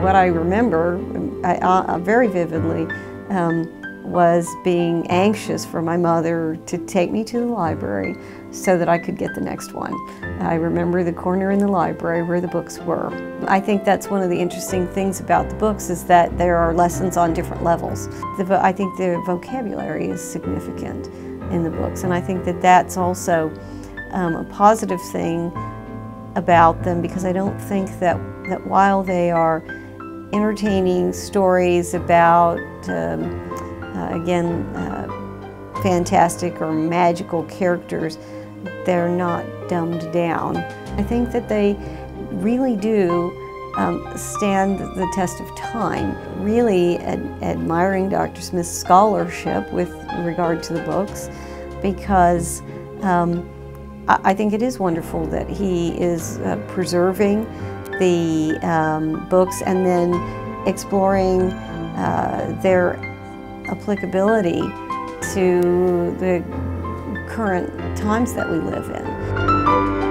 what I remember I, very vividly um, was being anxious for my mother to take me to the library so that I could get the next one. I remember the corner in the library where the books were. I think that's one of the interesting things about the books is that there are lessons on different levels. The, I think the vocabulary is significant in the books and I think that that's also um, a positive thing about them because I don't think that, that while they are entertaining stories about, um, uh, again, uh, fantastic or magical characters, they're not dumbed down. I think that they really do um, stand the test of time. Really ad admiring Dr. Smith's scholarship with regard to the books because um, I, I, think it is wonderful that he is uh, preserving the um, books and then exploring uh, their applicability to the current times that we live in.